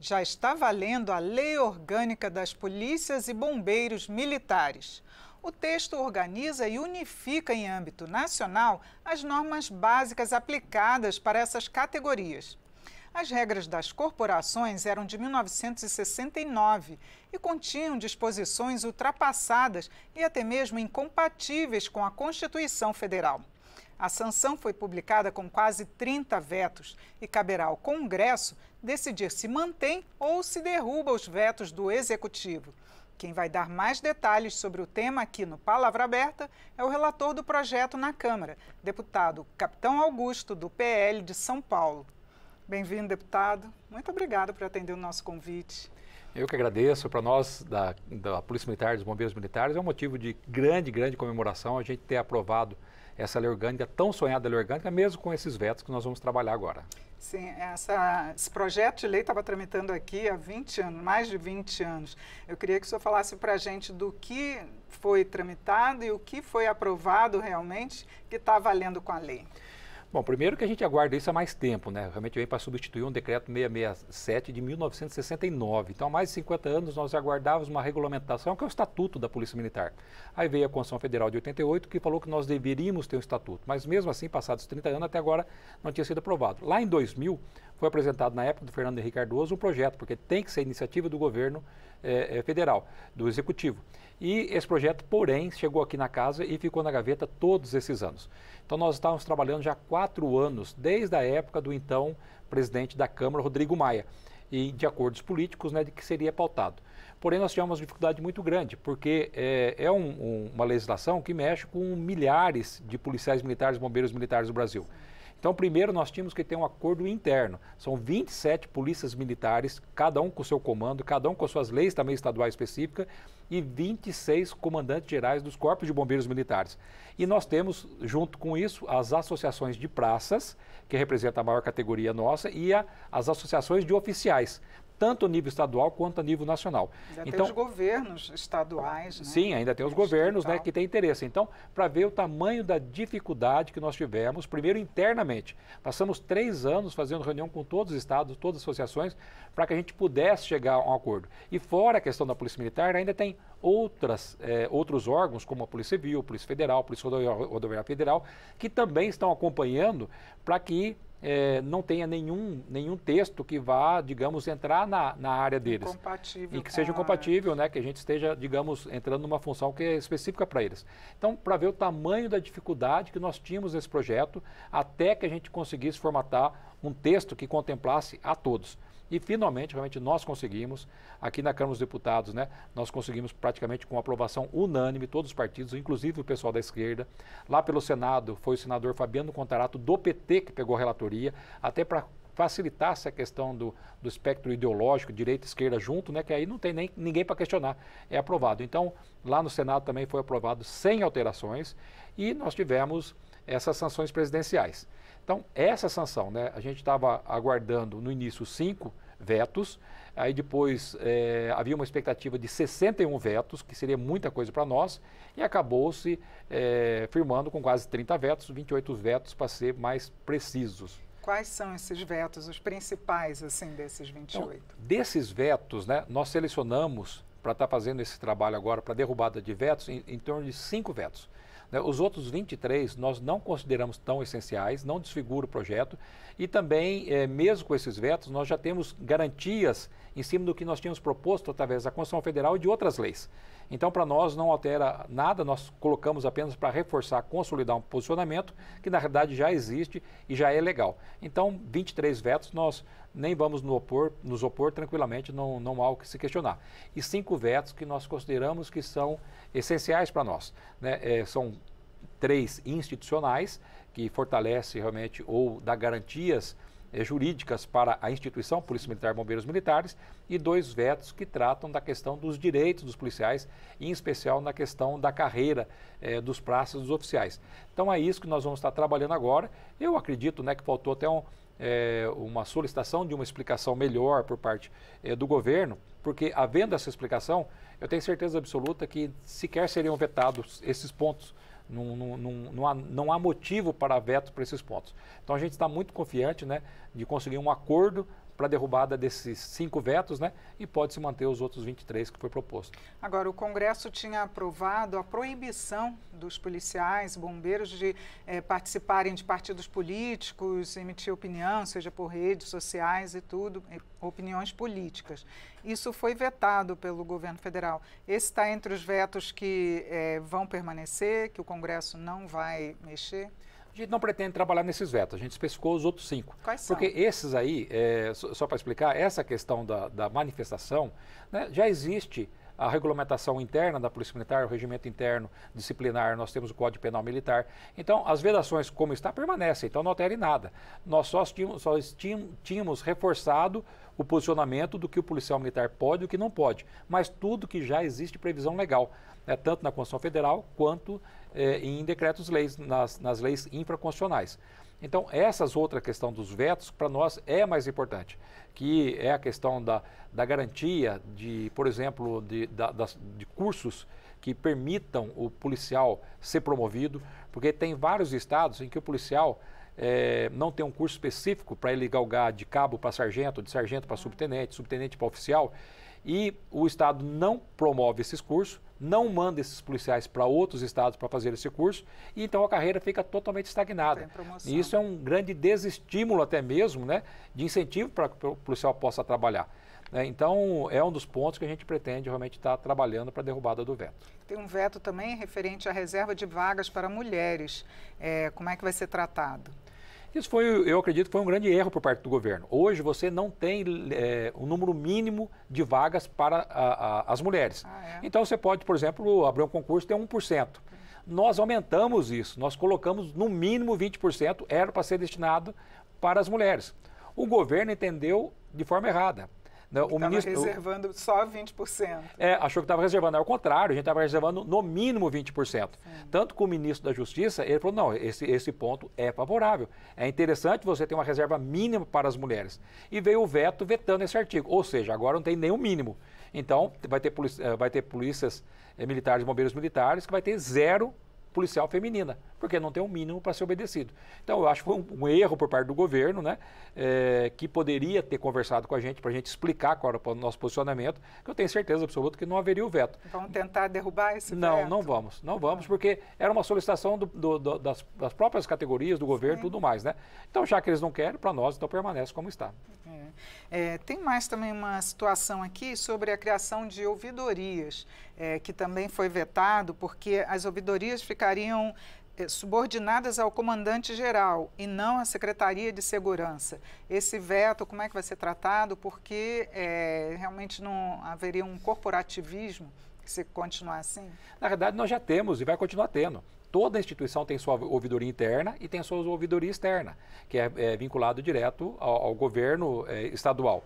já está valendo a Lei Orgânica das Polícias e Bombeiros Militares. O texto organiza e unifica em âmbito nacional as normas básicas aplicadas para essas categorias. As regras das corporações eram de 1969 e continham disposições ultrapassadas e até mesmo incompatíveis com a Constituição Federal. A sanção foi publicada com quase 30 vetos e caberá ao Congresso decidir se mantém ou se derruba os vetos do Executivo. Quem vai dar mais detalhes sobre o tema aqui no Palavra Aberta é o relator do projeto na Câmara, deputado Capitão Augusto, do PL de São Paulo. Bem-vindo, deputado. Muito obrigada por atender o nosso convite. Eu que agradeço. Para nós, da, da Polícia Militar, dos Bombeiros Militares, é um motivo de grande, grande comemoração a gente ter aprovado essa lei orgânica, tão sonhada lei orgânica, mesmo com esses vetos que nós vamos trabalhar agora. Sim, essa, esse projeto de lei estava tramitando aqui há 20 anos, mais de 20 anos. Eu queria que o senhor falasse para a gente do que foi tramitado e o que foi aprovado realmente que está valendo com a lei. Bom, primeiro que a gente aguarda isso há mais tempo, né? Realmente vem para substituir um decreto 667 de 1969. Então, há mais de 50 anos nós aguardávamos uma regulamentação, que é o Estatuto da Polícia Militar. Aí veio a Constituição Federal de 88, que falou que nós deveríamos ter um estatuto. Mas mesmo assim, passados 30 anos, até agora não tinha sido aprovado. Lá em 2000, foi apresentado na época do Fernando Henrique Cardoso um projeto, porque tem que ser iniciativa do governo é, federal, do executivo. E esse projeto, porém, chegou aqui na casa e ficou na gaveta todos esses anos. Então nós estávamos trabalhando já há quatro anos, desde a época do então presidente da Câmara, Rodrigo Maia, e de acordos políticos né, de que seria pautado. Porém, nós tivemos uma dificuldade muito grande, porque é, é um, um, uma legislação que mexe com milhares de policiais militares, bombeiros militares do Brasil. Então, primeiro nós tínhamos que ter um acordo interno. São 27 polícias militares, cada um com seu comando, cada um com suas leis também estaduais específicas, e 26 comandantes gerais dos corpos de bombeiros militares. E nós temos, junto com isso, as associações de praças, que representa a maior categoria nossa, e a, as associações de oficiais tanto a nível estadual quanto a nível nacional. Ainda então, tem os governos estaduais, né? Sim, ainda tem os governos né, que têm interesse. Então, para ver o tamanho da dificuldade que nós tivemos, primeiro internamente, passamos três anos fazendo reunião com todos os estados, todas as associações, para que a gente pudesse chegar a um acordo. E fora a questão da Polícia Militar, ainda tem outras, eh, outros órgãos, como a Polícia Civil, Polícia Federal, Polícia Rodoviária Federal, que também estão acompanhando para que é, não tenha nenhum, nenhum texto que vá, digamos, entrar na, na área deles. Compatível e que seja compatível, né, que a gente esteja, digamos, entrando numa função que é específica para eles. Então, para ver o tamanho da dificuldade que nós tínhamos nesse projeto, até que a gente conseguisse formatar um texto que contemplasse a todos. E finalmente, realmente, nós conseguimos, aqui na Câmara dos Deputados, né, nós conseguimos praticamente com aprovação unânime, todos os partidos, inclusive o pessoal da esquerda. Lá pelo Senado, foi o senador Fabiano Contarato, do PT, que pegou a relatoria, até para facilitar essa questão do, do espectro ideológico, direita e esquerda junto, né, que aí não tem nem ninguém para questionar, é aprovado. Então, lá no Senado também foi aprovado sem alterações e nós tivemos essas sanções presidenciais. Então, essa sanção, né, a gente estava aguardando no início cinco vetos, aí depois é, havia uma expectativa de 61 vetos, que seria muita coisa para nós, e acabou-se é, firmando com quase 30 vetos, 28 vetos para ser mais precisos. Quais são esses vetos, os principais assim desses 28? Então, desses vetos, né, nós selecionamos para estar tá fazendo esse trabalho agora para derrubada de vetos em, em torno de cinco vetos. Né? Os outros 23 nós não consideramos tão essenciais, não desfigura o projeto e também, é, mesmo com esses vetos, nós já temos garantias em cima do que nós tínhamos proposto através da Constituição Federal e de outras leis. Então, para nós não altera nada, nós colocamos apenas para reforçar, consolidar um posicionamento que na realidade já existe e já é legal. Então, 23 vetos nós nem vamos nos opor, nos opor tranquilamente, não, não há o que se questionar. E cinco vetos que nós consideramos que são essenciais para nós. Né? É, são três institucionais, que fortalece realmente ou dá garantias jurídicas para a instituição Polícia Militar e Bombeiros Militares e dois vetos que tratam da questão dos direitos dos policiais, em especial na questão da carreira eh, dos praças dos oficiais. Então é isso que nós vamos estar trabalhando agora. Eu acredito né, que faltou até um, é, uma solicitação de uma explicação melhor por parte do governo, porque havendo essa explicação, eu tenho certeza absoluta que sequer seriam vetados esses pontos. Não, não, não, há, não há motivo para veto para esses pontos. Então a gente está muito confiante né, de conseguir um acordo para a derrubada desses cinco vetos, né? E pode-se manter os outros 23 que foi proposto. Agora, o Congresso tinha aprovado a proibição dos policiais, bombeiros, de eh, participarem de partidos políticos, emitir opinião, seja por redes sociais e tudo, opiniões políticas. Isso foi vetado pelo governo federal. Esse está entre os vetos que eh, vão permanecer, que o Congresso não vai mexer? A gente não pretende trabalhar nesses vetos, a gente especificou os outros cinco. Quais são? Porque esses aí, é, só, só para explicar, essa questão da, da manifestação, né, já existe a regulamentação interna da Polícia Militar, o regimento interno disciplinar, nós temos o Código Penal Militar. Então, as vedações como está permanecem, então não altere nada. Nós só tínhamos, só tínhamos reforçado o posicionamento do que o policial militar pode e o que não pode, mas tudo que já existe previsão legal, né, tanto na Constituição Federal quanto eh, em decretos-leis, nas, nas leis infraconstitucionais. Então, essas outras questão dos vetos, para nós, é mais importante, que é a questão da, da garantia de, por exemplo, de, da, das, de cursos que permitam o policial ser promovido, porque tem vários estados em que o policial é, não tem um curso específico para ele galgar de cabo para sargento, de sargento para subtenente, subtenente para oficial, e o Estado não promove esses cursos, não manda esses policiais para outros estados para fazer esse curso, e então a carreira fica totalmente estagnada. E isso é um grande desestímulo até mesmo, né, de incentivo para que o policial possa trabalhar. É, então, é um dos pontos que a gente pretende realmente estar tá trabalhando para a derrubada do veto. Tem um veto também referente à reserva de vagas para mulheres. É, como é que vai ser tratado? Isso foi, eu acredito, foi um grande erro por parte do governo. Hoje você não tem é, um número mínimo de vagas para a, a, as mulheres. Ah, é? Então você pode, por exemplo, abrir um concurso e ter 1%. Nós aumentamos isso, nós colocamos no mínimo 20%, era para ser destinado para as mulheres. O governo entendeu de forma errada. Né? O ministro reservando só 20%. É, achou que estava reservando. Ao contrário, a gente estava reservando no mínimo 20%. Sim. Tanto que o ministro da Justiça, ele falou, não, esse, esse ponto é favorável. É interessante você ter uma reserva mínima para as mulheres. E veio o veto vetando esse artigo. Ou seja, agora não tem nenhum mínimo. Então, vai ter, eh, vai ter polícias eh, militares, bombeiros militares, que vai ter zero policial feminina, porque não tem um mínimo para ser obedecido. Então, eu acho que foi um, um erro por parte do governo, né, é, que poderia ter conversado com a gente para a gente explicar qual era o nosso posicionamento, que eu tenho certeza absoluta que não haveria o veto. Vamos tentar derrubar esse não, veto? Não, não vamos, não vamos, porque era uma solicitação do, do, do, das, das, próprias categorias do governo e tudo mais, né? Então, já que eles não querem, para nós, então permanece como está. É. É, tem mais também uma situação aqui sobre a criação de ouvidorias, é, que também foi vetado, porque as ouvidorias ficariam subordinadas ao comandante-geral e não à Secretaria de Segurança. Esse veto, como é que vai ser tratado? Porque é, realmente não haveria um corporativismo se continuar assim? Na verdade, nós já temos e vai continuar tendo. Toda instituição tem sua ouvidoria interna e tem sua ouvidoria externa, que é, é vinculado direto ao, ao governo é, estadual.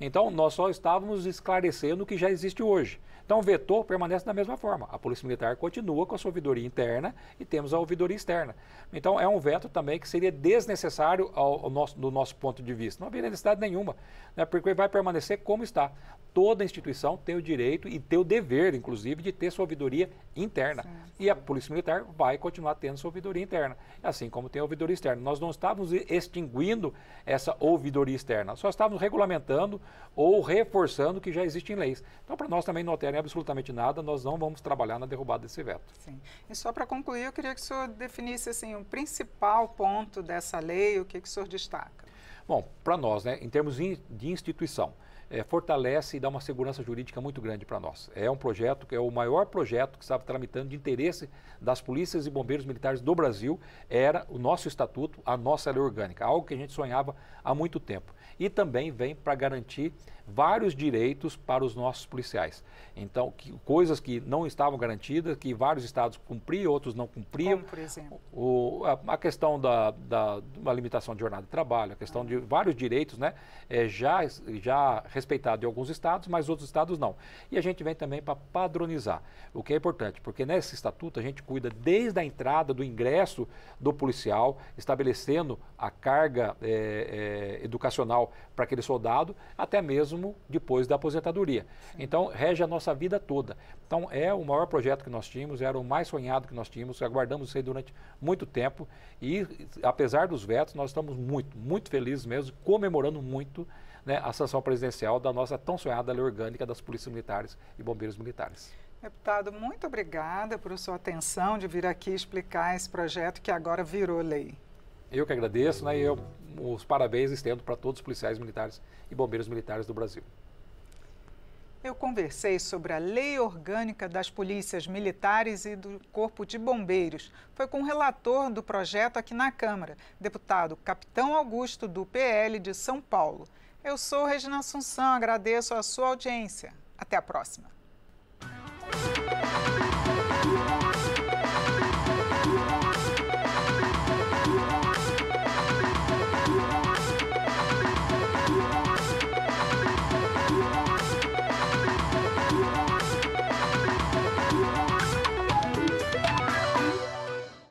Então, nós só estávamos esclarecendo o que já existe hoje. Então, o vetor permanece da mesma forma. A Polícia Militar continua com a sua ouvidoria interna e temos a ouvidoria externa. Então, é um veto também que seria desnecessário ao, ao nosso, do nosso ponto de vista. Não haveria necessidade nenhuma, né, porque vai permanecer como está. Toda instituição tem o direito e tem o dever, inclusive, de ter sua ouvidoria interna. Sim, sim. E a Polícia Militar vai continuar tendo sua ouvidoria interna, assim como tem a ouvidoria externa. Nós não estávamos extinguindo essa ouvidoria externa, só estávamos regulamentando ou reforçando o que já existe em leis. Então, para nós também não altera absolutamente nada, nós não vamos trabalhar na derrubada desse veto. Sim. E só para concluir, eu queria que o senhor definisse assim, o principal ponto dessa lei, o que, que o senhor destaca. Bom, para nós, né, em termos de instituição, é, fortalece e dá uma segurança jurídica muito grande para nós. É um projeto que é o maior projeto que estava tramitando de interesse das polícias e bombeiros militares do Brasil, era o nosso estatuto, a nossa lei orgânica, algo que a gente sonhava há muito tempo. E também vem para garantir vários direitos para os nossos policiais. Então, que, coisas que não estavam garantidas, que vários estados cumpriam, outros não cumpriam. Como, por exemplo? O, a, a, questão da, da uma limitação de jornada de trabalho, a questão ah. de vários direitos, né, é, já, já respeitado em alguns estados, mas outros estados não. E a gente vem também para padronizar, o que é importante, porque nesse estatuto a gente cuida desde a entrada do ingresso do policial, estabelecendo a carga é, é, educacional para aquele soldado, até mesmo depois da aposentadoria. Sim. Então, rege a nossa vida toda. Então, é o maior projeto que nós tínhamos, era o mais sonhado que nós tínhamos, aguardamos isso aí durante muito tempo e, apesar dos vetos, nós estamos muito, muito felizes mesmo, comemorando muito né, a sanção presidencial da nossa tão sonhada lei orgânica das polícias militares e bombeiros militares. Deputado, muito obrigada por sua atenção de vir aqui explicar esse projeto que agora virou lei. Eu que agradeço, né, e eu os parabéns estendo para todos os policiais militares e bombeiros militares do Brasil. Eu conversei sobre a Lei Orgânica das Polícias Militares e do Corpo de Bombeiros. Foi com o relator do projeto aqui na Câmara, deputado Capitão Augusto, do PL de São Paulo. Eu sou Regina Assunção, agradeço a sua audiência. Até a próxima.